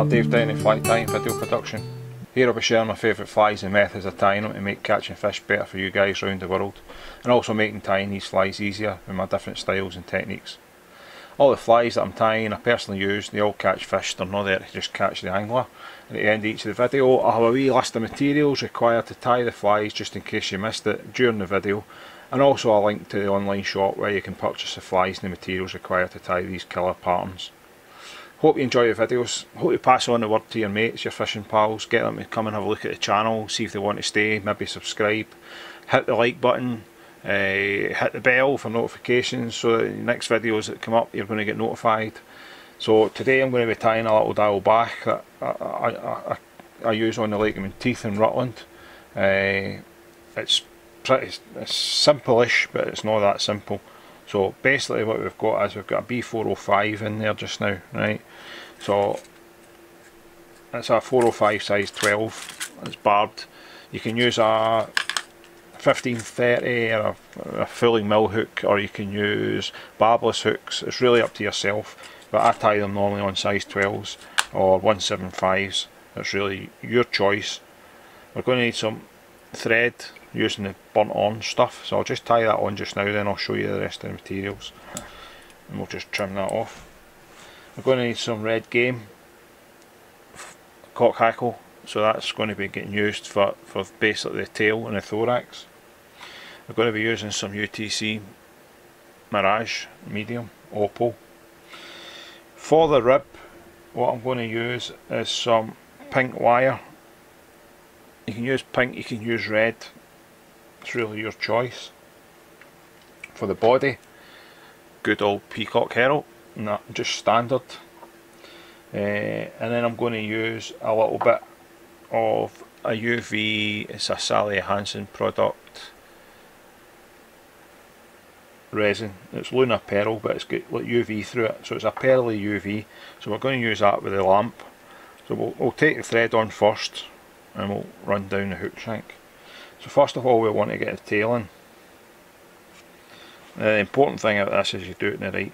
Welcome Dave Downie Fly Tying video production. Here I'll be sharing my favourite flies and methods of tying them to make catching fish better for you guys around the world and also making tying these flies easier with my different styles and techniques. All the flies that I'm tying I personally use, they all catch fish, they're not there to just catch the angler. At the end of each of the video I'll have a wee list of materials required to tie the flies just in case you missed it during the video and also a link to the online shop where you can purchase the flies and the materials required to tie these colour patterns. Hope you enjoy the videos. Hope you pass on the word to your mates, your fishing pals, get them to come and have a look at the channel, see if they want to stay, maybe subscribe, hit the like button, uh, hit the bell for notifications so that the next videos that come up you're going to get notified. So today I'm going to be tying a little Diawl Bach that I, I, I, I use on the Lake of Menteith in Rutland. Uh, it's pretty it's simple-ish but it's not that simple. So basically what we've got is we've got a B405 in there just now, right? So it's a 405 size 12, it's barbed. You can use a 1530 or a, a mill hook or you can use barbless hooks, it's really up to yourself. But I tie them normally on size 12s or 175s, it's really your choice. We're going to need some thread using the burnt on stuff so I'll just tie that on just now then I'll show you the rest of the materials and we'll just trim that off we're going to need some red game. Cock hackle. So that's going to be getting used for, for basically the tail and the thorax. We're going to be using some UTC Mirage medium opal for the rib what I'm going to use is some pink wire. You can use pink, you can use red. It's really your choice. For the body, good old peacock herl, not just standard. Uh, and then I'm going to use a little bit of a UV, it's a Sally Hansen product resin. It's Luna Pearl but it's got like UV through it so it's a pearly UV so we're going to use that with the lamp. So we'll, we'll take the thread on first and we'll run down the hook shank. So first of all we want to get the tail in. The important thing about this is you do it in the right,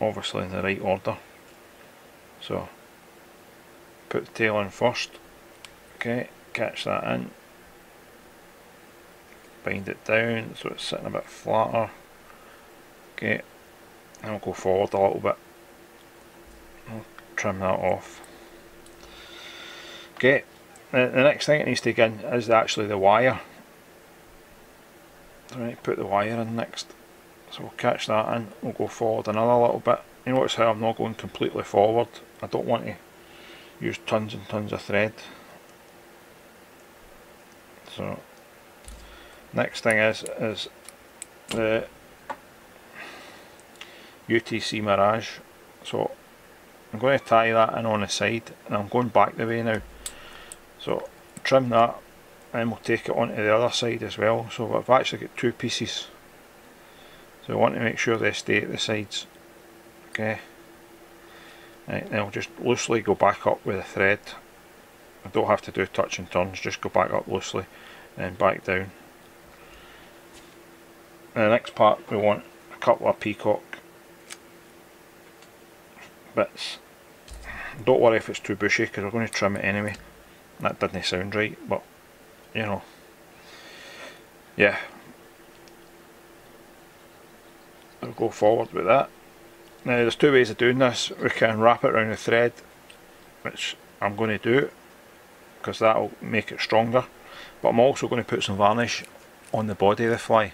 obviously in the right order. So put the tail in first, okay, catch that in, bind it down so it's sitting a bit flatter, okay, and we'll go forward a little bit, I'll trim that off. Okay, the, the next thing it needs to get in is actually the wire. Right, put the wire in next. So we'll catch that in, we'll go forward another little bit. You notice how I'm not going completely forward. I don't want to use tons and tons of thread. So next thing is is the UTC Mirage. So I'm going to tie that in on the side and I'm going back the way now. So trim that and we'll take it onto the other side as well. So I've actually got two pieces. So we want to make sure they stay at the sides. Okay. Right, then we'll just loosely go back up with the thread. I don't have to do touch and turns, just go back up loosely and back down. The next part we want a couple of peacock bits. Don't worry if it's too bushy because we're going to trim it anyway that didn't sound right but you know yeah I'll go forward with that. Now there's two ways of doing this. We can wrap it around the thread which I'm going to do because that'll make it stronger. But I'm also going to put some varnish on the body of the fly.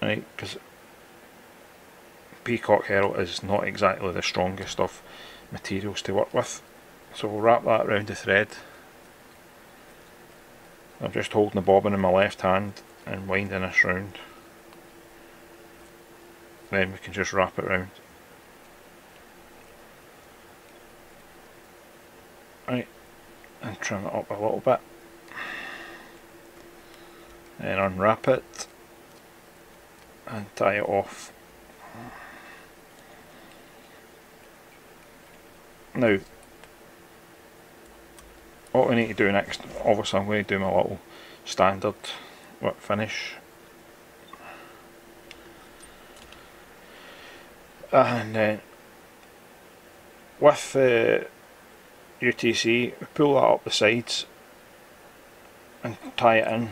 Right because peacock herl is not exactly the strongest of materials to work with. So we'll wrap that around the thread. I'm just holding the bobbin in my left hand and winding this round. Then we can just wrap it round. Right, and trim it up a little bit. Then unwrap it and tie it off. Now what we need to do next, obviously I'm going to do my little standard whip finish. And then with uh, the UTC, we pull that up the sides and tie it in.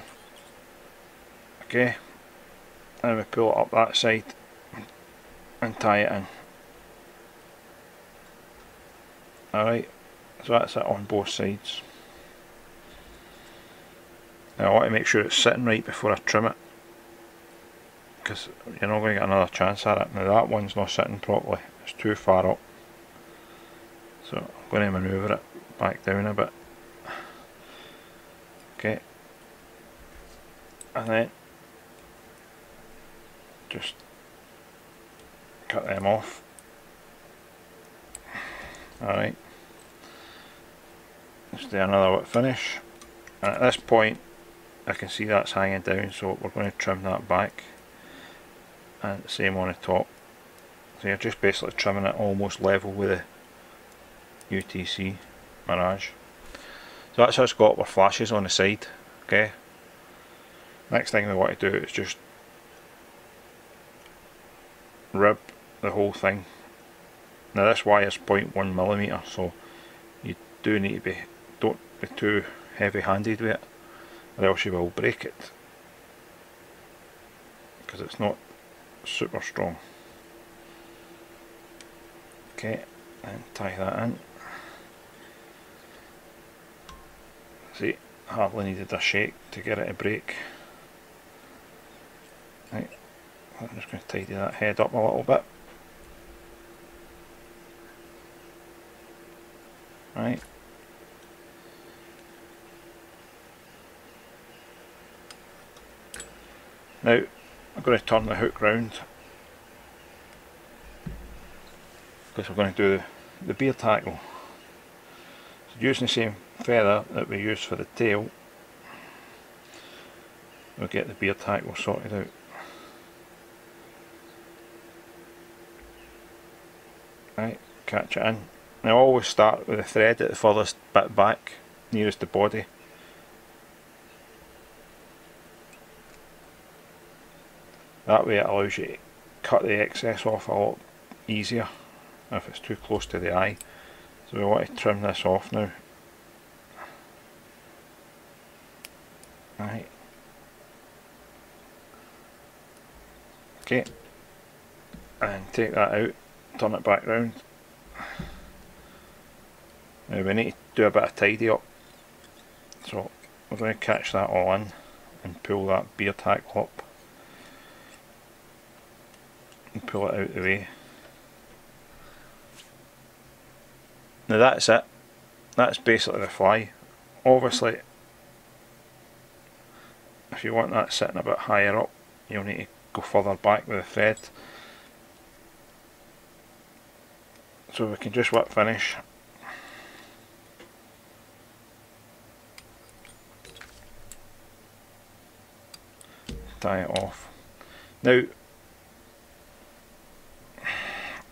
Okay, and we pull it up that side and tie it in. Alright, so that's it on both sides. Now I want to make sure it's sitting right before I trim it because you're not going to get another chance at it. Now that one's not sitting properly, it's too far up. So I'm going to manoeuvre it back down a bit. Okay. And then just cut them off. Alright. Let's do another finish. And at this point I can see that's hanging down so we're going to trim that back and same on the top. So you're just basically trimming it almost level with the UTC Mirage. So that's how it's got our flashes on the side okay? Next thing we want to do is just rib the whole thing. Now this wire is 0.1 millimeter so you do need to be don't be too heavy handed with it or else you will break it. Because it's not super strong okay and tie that in. See hardly needed a shake to get it to break. Right I'm just going to tidy that head up a little bit. Right. Now I'm going to turn the hook round. Because we're going to do the, beard hackle. So using the same feather that we used for the tail we'll get the beard hackle sorted out. Right catch it in. Now always start with the thread at the furthest bit back nearest the body that way it allows you to cut the excess off a lot easier if it's too close to the eye. So we want to trim this off now. Right. Okay. And take that out turn it back round. Now we need to do a bit of tidy up. So we're going to catch that all in and pull that beer tack up and pull it out the way. Now that's it. That's basically the fly. Obviously if you want that sitting a bit higher up you'll need to go further back with the thread. So we can just whip finish. Tie it off. Now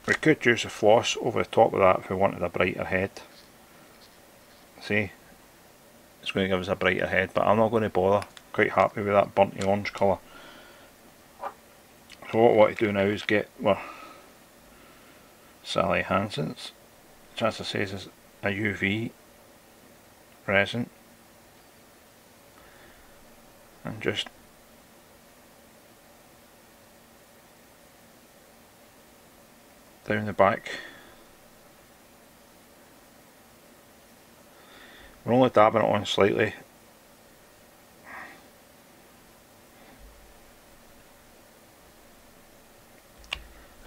we could use a floss over the top of that if we wanted a brighter head. See? It's going to give us a brighter head but I'm not going to bother. Quite happy with that burnt orange colour. So what I want to do now is get well Sally Hansen's Chancellor says is a UV resin. And just down the back. We're only dabbing it on slightly.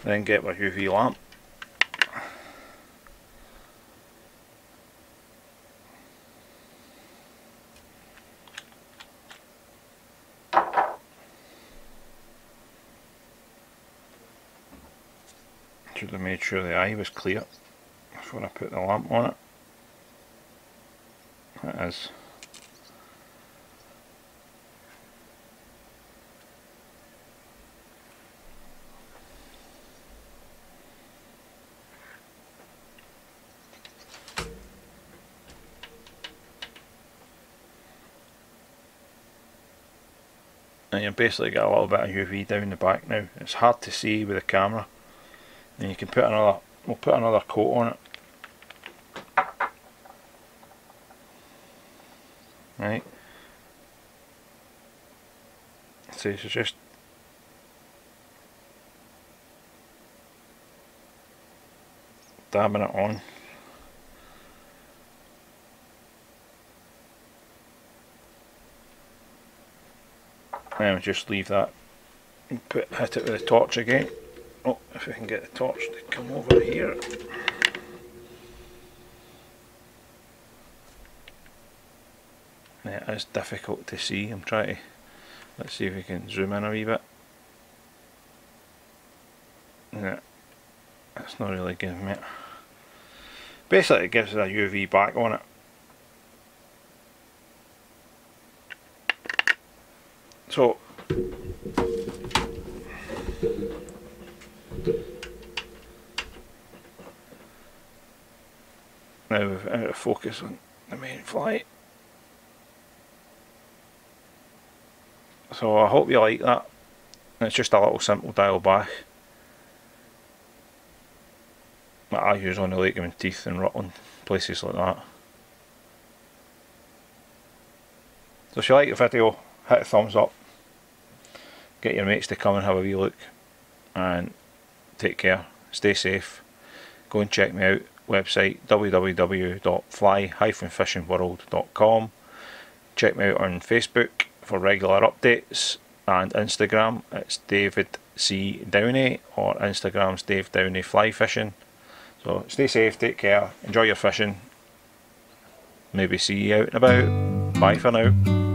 Then get my UV lamp should have made sure the eye was clear before I put the lamp on it. It is. and you basically get a little bit of UV down the back now. It's hard to see with the camera and you can put another we'll put another coat on it. Right. So it's just dabbing it on. And just leave that and put hit it with a torch again oh if I can get the torch to come over here. Yeah, it's difficult to see. I'm trying to let's see if we can zoom in a wee bit. Yeah that's not really giving me it. Basically it gives it a UV back on it. So now we've out of focus on the main flight. So I hope you like that. It's just a little simple Diawl Bach that I use on the Lake Menteith and Rutland places like that. So if you like the video hit a thumbs up. Get your mates to come and have a wee look. And take care. Stay safe. Go and check me out website www.fly-fishingworld.com check me out on Facebook for regular updates and Instagram. It's David C. Downie or Instagram's Dave Downie Fly Fishing. So stay safe take care enjoy your fishing. Maybe see you out and about. Bye for now